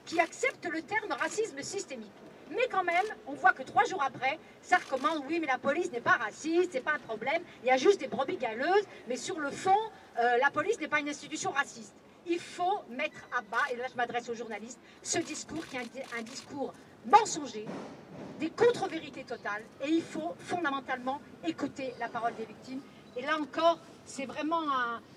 qui acceptent le terme racisme systémique. Mais quand même, on voit que trois jours après, ça recommande, oui, mais la police n'est pas raciste, c'est pas un problème, il y a juste des brebis galeuses, mais sur le fond, euh, la police n'est pas une institution raciste. Il faut mettre à bas, et là je m'adresse aux journalistes, ce discours qui est un, discours mensonger, des contre-vérités totales, et il faut fondamentalement écouter la parole des victimes. Et là encore, c'est vraiment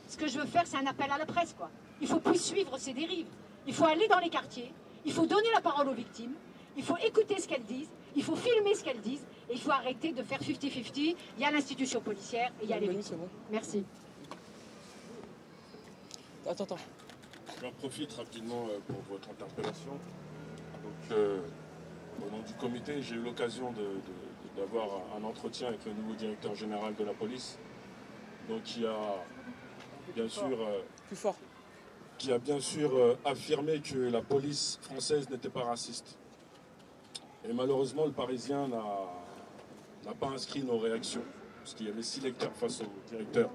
ce que je veux faire, c'est un appel à la presse, quoi. Il faut plus suivre ces dérives. Il faut aller dans les quartiers, il faut donner la parole aux victimes, il faut écouter ce qu'elles disent, il faut filmer ce qu'elles disent, et il faut arrêter de faire 50-50. Il y a l'institution policière et il y a les victimes. Merci. Attends, attends. J'en profite rapidement euh, pour votre interpellation. Donc, euh, au nom du comité, j'ai eu l'occasion d'avoir un entretien avec le nouveau directeur général de la police, donc qui a bien sûr, euh, Plus fort. qui a bien sûr affirmé que la police française n'était pas raciste. Et malheureusement, le Parisien n'a pas inscrit nos réactions, parce qu'il y avait six lecteurs face au directeur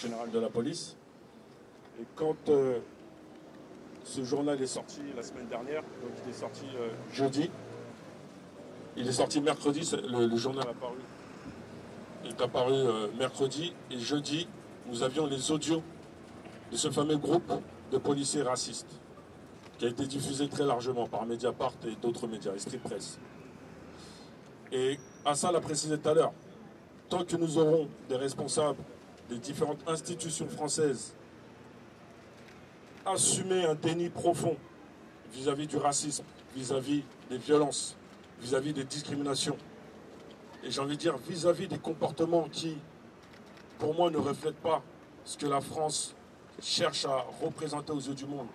général de la police. Et quand euh, ce journal est sorti la semaine dernière, donc il est sorti euh, jeudi, il est sorti mercredi, le, journal est apparu euh, mercredi, et jeudi, nous avions les audios de ce fameux groupe de policiers racistes, qui a été diffusé très largement par Mediapart et d'autres médias, Street Press. Et Hassan l'a précisé tout à l'heure, tant que nous aurons des responsables des différentes institutions françaises assumer un déni profond vis-à-vis du racisme, vis-à-vis des violences, vis-à-vis des discriminations, Et j'ai envie de dire, vis-à-vis des comportements qui, pour moi, ne reflètent pas ce que la France cherche à représenter aux yeux du monde.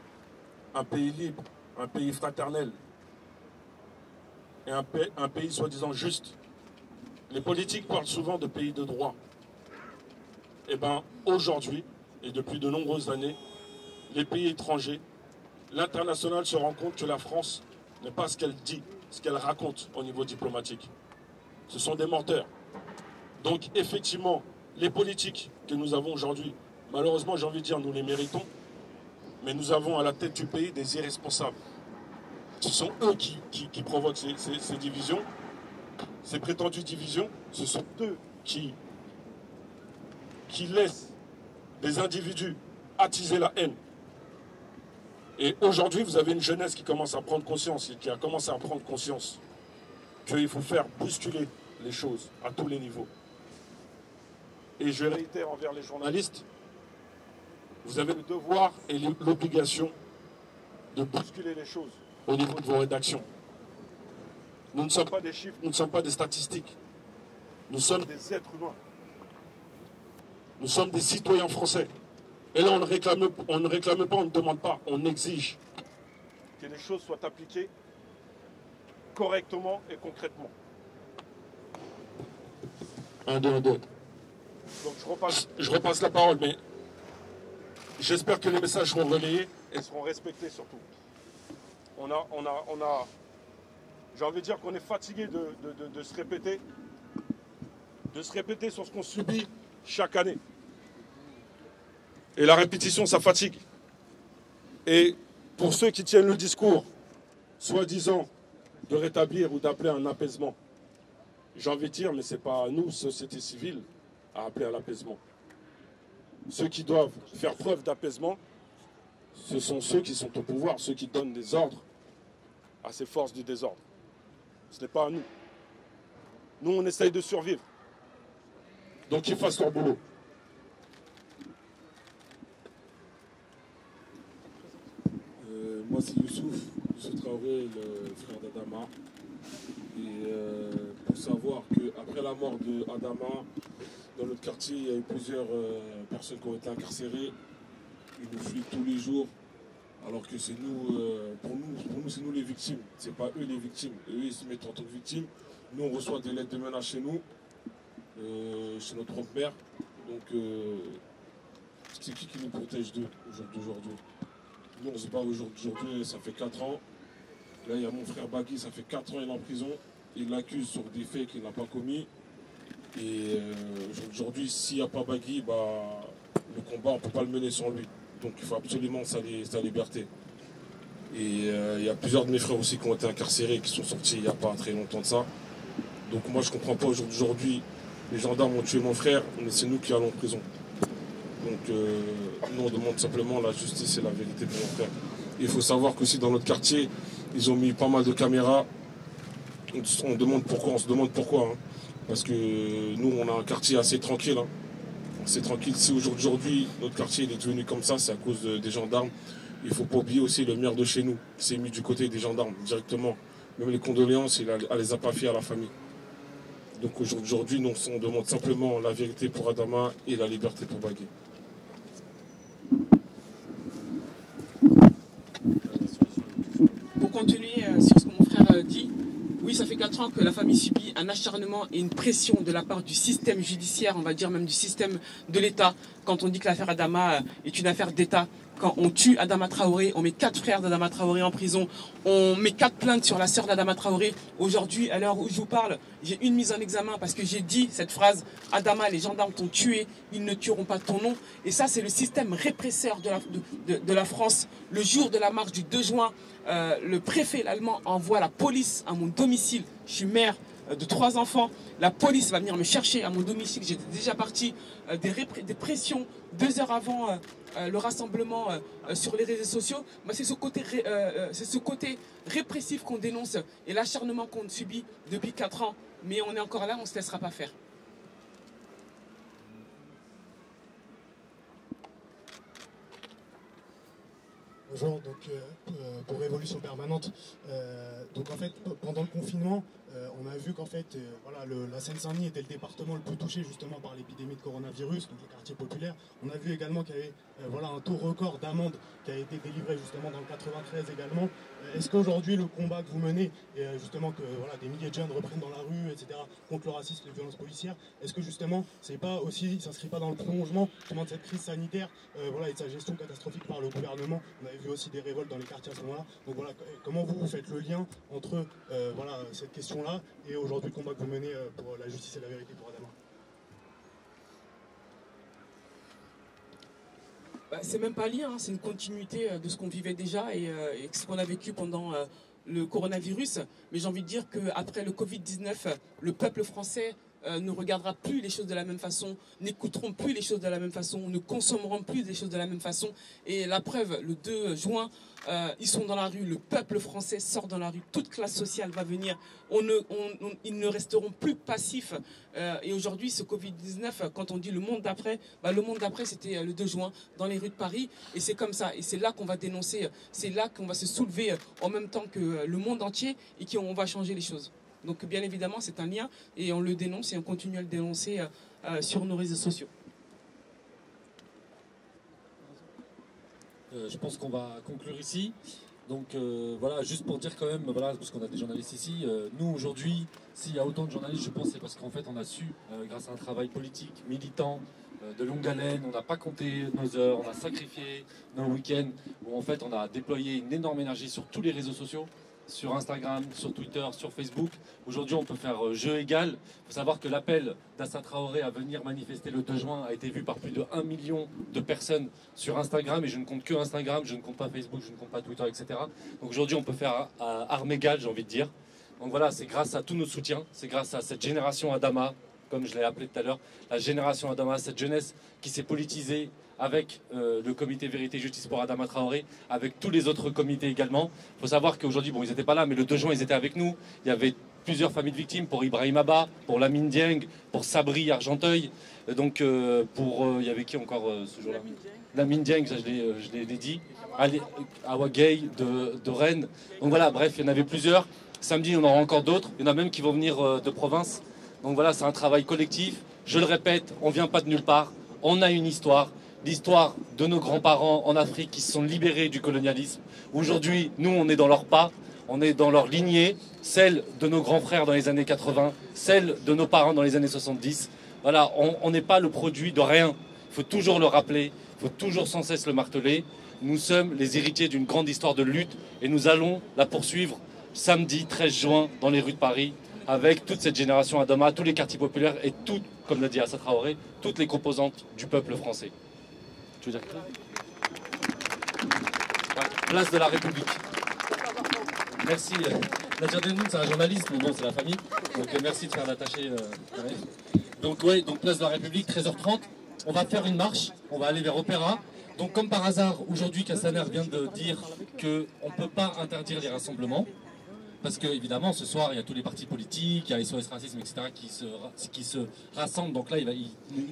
Un pays libre, un pays fraternel et un, pays soi-disant juste. Les politiques parlent souvent de pays de droit. Eh bien, aujourd'hui, et depuis de nombreuses années, les pays étrangers, l'international se rend compte que la France n'est pas ce qu'elle dit, ce qu'elle raconte au niveau diplomatique. Ce sont des menteurs. Donc effectivement, les politiques que nous avons aujourd'hui, malheureusement j'ai envie de dire nous les méritons, mais nous avons à la tête du pays des irresponsables. Ce sont eux qui, provoquent ces, divisions, ces prétendues divisions, ce sont eux qui, qui laissent des individus attiser la haine. Et aujourd'hui, vous avez une jeunesse qui commence à prendre conscience, qui a commencé à prendre conscience qu'il faut faire bousculer les choses à tous les niveaux. Et je réitère envers les journalistes, vous avez le devoir et l'obligation de bousculer les choses au niveau de vos rédactions. Nous ne sommes pas des chiffres, nous ne sommes pas des statistiques. Nous sommes des êtres humains. Nous sommes des citoyens français. Et là, on ne réclame, on ne réclame pas, on ne demande pas, on exige que les choses soient appliquées correctement et concrètement. Un, deux, un, deux. Donc je repasse, je repasse la parole, mais j'espère que les messages seront relayés et seront respectés surtout. On a, on a, on a, j'ai envie de dire qu'on est fatigué de, se répéter, de se répéter sur ce qu'on subit chaque année. Et la répétition, ça fatigue. Et pour ceux qui tiennent le discours, soi-disant, de rétablir ou d'appeler un apaisement, j'ai envie de dire, mais ce n'est pas à nous, société civile, à appeler à l'apaisement. Ceux qui doivent faire preuve d'apaisement, ce sont ceux qui sont au pouvoir, ceux qui donnent des ordres à ces forces du désordre. Ce n'est pas à nous. Nous, on essaye de survivre. Donc qu'ils fassent leur boulot. Euh, moi, c'est Youssouf, Youssouf Traoré, le frère d'Adama. Et euh, pour savoir qu'après la mort d'Adama, dans notre quartier, il y a eu plusieurs euh, personnes qui ont été incarcérées. Ils nous fuient tous les jours. Alors que c'est nous, pour nous, pour nous c'est nous les victimes. C'est pas eux les victimes. eux, ils se mettent en tant que victimes. Nous, on reçoit des lettres de menaces chez nous, chez notre mère. Donc, c'est qui qui nous protège d'eux aujourd'hui nous, on se bat aujourd'hui, ça fait 4 ans. Là, il y a mon frère Bagui, ça fait 4 ans, il est en prison. Il l'accuse sur des faits qu'il n'a pas commis. Et euh, aujourd'hui, s'il n'y a pas Bagui, bah, le combat, on ne peut pas le mener sans lui. Donc il faut absolument sa, liberté. Et euh, il y a plusieurs de mes frères aussi qui ont été incarcérés, qui sont sortis il n'y a pas très longtemps de ça. Donc moi, je ne comprends pas aujourd'hui, les gendarmes ont tué mon frère, mais c'est nous qui allons en prison. Donc euh, nous, on demande simplement la justice et la vérité pour nos frères. Il faut savoir qu'aussi dans notre quartier, ils ont mis pas mal de caméras. On, demande pourquoi, on se demande pourquoi. Hein. Parce que nous, on a un quartier assez tranquille. Hein. C'est tranquille. Si aujourd'hui, notre quartier est devenu comme ça, c'est à cause des gendarmes. Il faut pas oublier aussi le maire de chez nous, qui s'est mis du côté des gendarmes directement. Même les condoléances, il ne les a pas fait à la famille. Donc aujourd'hui, on demande simplement la vérité pour Adama et la liberté pour Bagui. Oui, ça fait 4 ans que la famille subit un acharnement et une pression de la part du système judiciaire, on va dire même du système de l'État, quand on dit que l'affaire Adama euh, est une affaire d'État quand on tue Adama Traoré, on met quatre frères d'Adama Traoré en prison, on met quatre plaintes sur la sœur d'Adama Traoré. Aujourd'hui, à l'heure où je vous parle, j'ai une mise en examen parce que j'ai dit cette phrase Adama, les gendarmes t'ont tué, ils ne tueront pas ton nom. Et ça, c'est le système répresseur de la, de, la, France. Le jour de la marche du 2 juin, euh, le préfet allemand envoie la police à mon domicile. Je suis maire euh, de trois enfants. La police va venir me chercher à mon domicile. J'étais déjà parti. Euh, des, pressions deux heures avant le rassemblement sur les réseaux sociaux, c'est ce côté, répressif qu'on dénonce et l'acharnement qu'on subit depuis 4 ans. Mais on est encore là, on ne se laissera pas faire. Donc pour Révolution Permanente. donc en fait, pendant le confinement, on a vu qu'en fait, voilà, la Seine-Saint-Denis était le département le plus touché justement par l'épidémie de coronavirus, donc les quartiers populaires. On a vu également qu'il y avait voilà, un taux record d'amende qui a été délivré justement dans le 93 également. Est-ce qu'aujourd'hui le combat que vous menez, et justement que voilà, des milliers de jeunes reprennent dans la rue, etc., contre le racisme les violences policières, est-ce que justement c'est pas aussi, s'inscrit pas dans le prolongement de cette crise sanitaire voilà, et de sa gestion catastrophique par le gouvernement? On avait vu aussi des révoltes dans les quartiers à ce moment-là. Donc voilà, comment vous, vous faites le lien entre voilà, cette question-là et aujourd'hui combat que vous menez pour la justice et la vérité pour Adama bah, C'est même pas lié, hein. c'est une continuité de ce qu'on vivait déjà et, et ce qu'on a vécu pendant le coronavirus. Mais j'ai envie de dire qu'après le Covid-19, le peuple français euh, ne regardera plus les choses de la même façon, n'écouteront plus les choses de la même façon, ne consommeront plus les choses de la même façon. Et la preuve, le 2 juin, euh, ils sont dans la rue, le peuple français sort dans la rue, toute classe sociale va venir, ils ne resteront plus passifs. Euh, et aujourd'hui, ce Covid-19, quand on dit le monde d'après, bah, le monde d'après, c'était le 2 juin dans les rues de Paris. Et c'est comme ça. Et c'est là qu'on va dénoncer, c'est là qu'on va se soulever en même temps que le monde entier et qu'on va changer les choses. Donc bien évidemment, c'est un lien et on le dénonce et on continue à le dénoncer euh, euh, sur nos réseaux sociaux. Euh, je pense qu'on va conclure ici. Donc voilà, juste pour dire quand même, voilà, parce qu'on a des journalistes ici, nous aujourd'hui, s'il y a autant de journalistes, je pense c'est parce qu'en fait on a su, grâce à un travail politique, militant, de longue haleine, on n'a pas compté nos heures, on a sacrifié nos week-ends, où en fait on a déployé une énorme énergie sur tous les réseaux sociaux sur Instagram, sur Twitter, sur Facebook. Aujourd'hui, on peut faire euh, jeu égal. Il faut savoir que l'appel d'Assa Traoré à venir manifester le 2 juin a été vu par plus de 1 million de personnes sur Instagram. Et je ne compte que Instagram, je ne compte pas Facebook, je ne compte pas Twitter, etc. Donc aujourd'hui, on peut faire arme égale, j'ai envie de dire. Donc voilà, c'est grâce à tous nos soutiens, c'est grâce à cette génération Adama, comme je l'ai appelé tout à l'heure, la génération Adama, cette jeunesse qui s'est politisée avec euh, le comité Vérité et Justice pour Adama Traoré, avec tous les autres comités également. Il faut savoir qu'aujourd'hui, bon, ils n'étaient pas là, mais le 2 juin, ils étaient avec nous. Il y avait plusieurs familles de victimes pour Ibrahim Abba, pour Lamine Dieng, pour Sabri Argenteuil. Donc, euh, pour. Euh, il y avait qui encore ce jour-là? Lamine Dieng, ça je l'ai dit. Awa Gay de, de Rennes. Donc voilà, bref, il y en avait plusieurs. Samedi, il y en aura encore d'autres. Il y en a même qui vont venir de province. Donc voilà, c'est un travail collectif. Je le répète, on ne vient pas de nulle part. On a une histoire, l'histoire de nos grands-parents en Afrique qui se sont libérés du colonialisme. Aujourd'hui, nous, on est dans leur pas, on est dans leur lignée, celle de nos grands frères dans les années 80, celle de nos parents dans les années 70. Voilà, on n'est pas le produit de rien. Il faut toujours le rappeler, il faut toujours sans cesse le marteler. Nous sommes les héritiers d'une grande histoire de lutte et nous allons la poursuivre samedi 13 juin dans les rues de Paris avec toute cette génération Adama, tous les quartiers populaires et toutes, comme l'a dit Assa Traoré, toutes les composantes du peuple français. Tu veux dire Place de la République. Merci. Nadia Denoun, c'est un journaliste, mais bon, c'est la famille. Donc euh, merci de faire l'attaché. Euh, donc oui, donc place de la République, 13h30. On va faire une marche, on va aller vers Opéra. Donc comme par hasard, aujourd'hui, Castaner vient de dire qu'on ne peut pas interdire les rassemblements. Parce que évidemment, ce soir, il y a tous les partis politiques, il y a SOS Racisme, etc., qui se, qui se rassemblent. Donc là, il,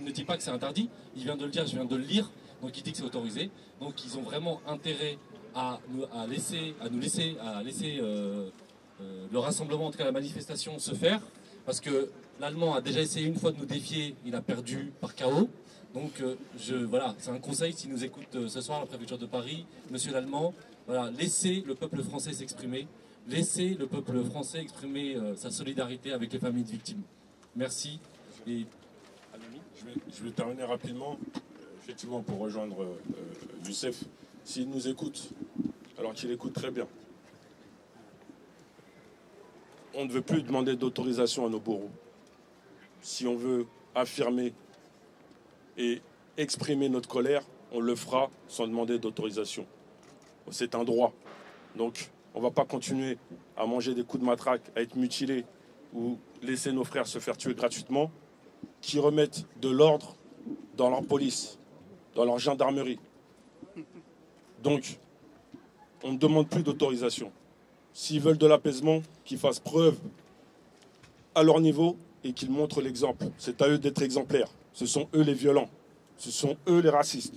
ne dit pas que c'est interdit, il vient de le dire, je viens de le lire, donc il dit que c'est autorisé. Donc ils ont vraiment intérêt à, à, laisser, à nous laisser, à laisser euh, euh, le rassemblement, en tout cas la manifestation, se faire. Parce que l'Allemand a déjà essayé une fois de nous défier, il a perdu par chaos. Donc euh, je, voilà, c'est un conseil s'il nous écoute ce soir, la préfecture de Paris, monsieur l'Allemand, voilà, laissez le peuple français s'exprimer laisser le peuple français exprimer sa solidarité avec les familles de victimes. Merci. Et... Je, vais, terminer rapidement, effectivement, pour rejoindre euh, Youssef. S'il nous écoute, alors qu'il écoute très bien, on ne veut plus demander d'autorisation à nos bourreaux. Si on veut affirmer et exprimer notre colère, on le fera sans demander d'autorisation. C'est un droit. Donc, on ne va pas continuer à manger des coups de matraque, à être mutilés ou laisser nos frères se faire tuer gratuitement, qui remettent de l'ordre dans leur police, dans leur gendarmerie. Donc, on ne demande plus d'autorisation. S'ils veulent de l'apaisement, qu'ils fassent preuve à leur niveau et qu'ils montrent l'exemple. C'est à eux d'être exemplaires. Ce sont eux les violents. Ce sont eux les racistes.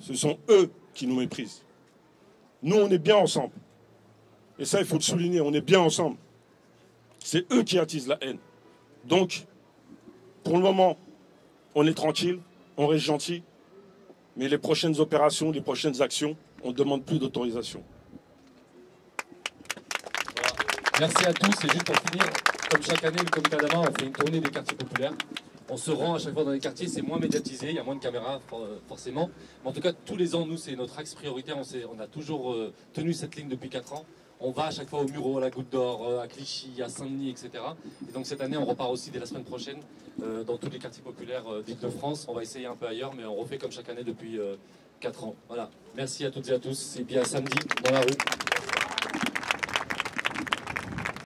Ce sont eux qui nous méprisent. Nous, on est bien ensemble. Et ça, il faut le souligner, on est bien ensemble. C'est eux qui attisent la haine. Donc, pour le moment, on est tranquille, on reste gentil, mais les prochaines opérations, les prochaines actions, on ne demande plus d'autorisation. Merci à tous. Et juste pour finir, comme chaque année, le comité Adama, on fait une tournée des quartiers populaires. On se rend à chaque fois dans les quartiers, c'est moins médiatisé, il y a moins de caméras forcément. Mais en tout cas, tous les ans, nous, c'est notre axe prioritaire. On, a toujours euh, tenu cette ligne depuis 4 ans. On va à chaque fois au Muro, à la Goutte d'Or, euh, à Clichy, à Saint-Denis, etc. Et donc cette année, on repart aussi dès la semaine prochaine euh, dans tous les quartiers populaires d'Île-de-France. On va essayer un peu ailleurs, mais on refait comme chaque année depuis 4 ans. Voilà. Merci à toutes et à tous. Et puis à samedi dans la rue.